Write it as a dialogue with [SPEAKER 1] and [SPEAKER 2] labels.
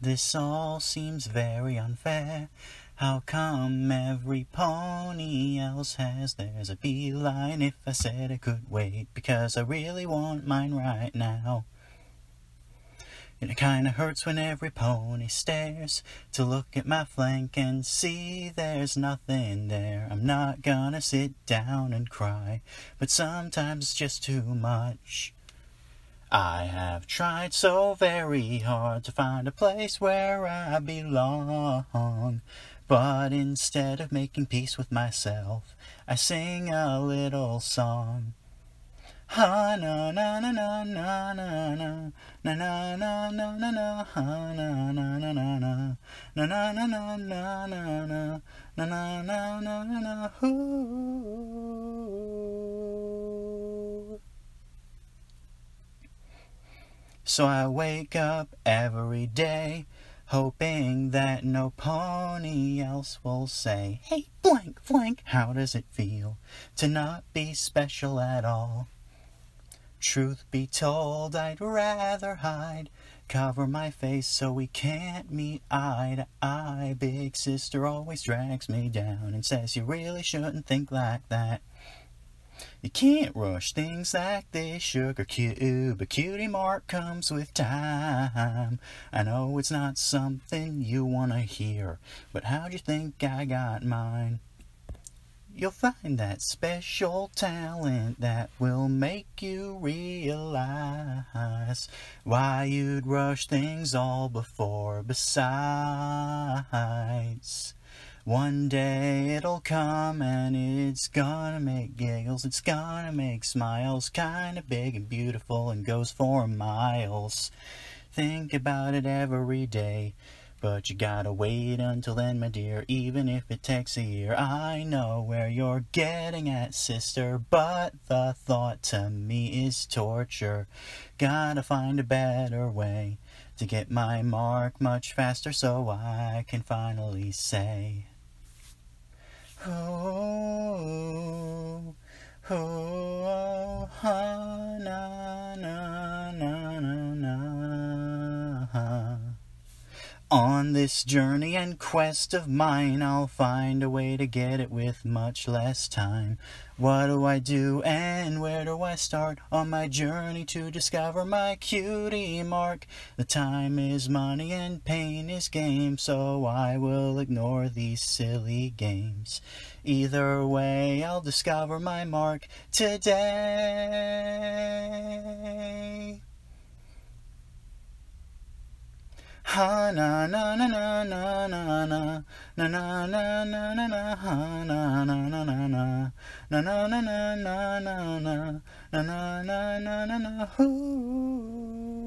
[SPEAKER 1] This all seems very unfair. How come every pony else has theirs a beeline if I said I could wait? Because I really want mine right now. And it kinda hurts when every pony stares to look at my flank and see there's nothing there. I'm not gonna sit down and cry, but sometimes it's just too much. I have tried so very hard to find a place where I belong. But instead of making peace with myself, I sing a little song. Ha na na na na na na na na na na na na na ha na na na na na na na na na na na na na na na na na hoo. So I wake up every day hoping that no pony else will say, Hey, blank, blank, how does it feel to not be special at all? Truth be told, I'd rather hide, cover my face so we can't meet eye to eye. Big sister always drags me down and says you really shouldn't think like that. You can't rush things like this, sugar cube. A cutie mark comes with time. I know it's not something you want to hear, but how'd you think I got mine? You'll find that special talent that will make you realize why you'd rush things all before. Besides, one day it'll come and it's gonna make giggles, it's gonna make smiles, kinda big and beautiful and goes for miles. Think about it every day. But you gotta wait until then, my dear, even if it takes a year. I know where you're getting at, sister, but the thought to me is torture. Gotta find a better way to get my mark much faster so I can finally say, Oh, oh, oh, ha, On this journey and quest of mine, I'll find a way to get it with much less time. What do I do and where do I start on my journey to discover my cutie mark? The time is money and pain is game, so I will ignore these silly games. Either way, I'll discover my mark today. Ha na na na na na na na na na na na na na ha na na na na na na na na na na na na na na na na na hoo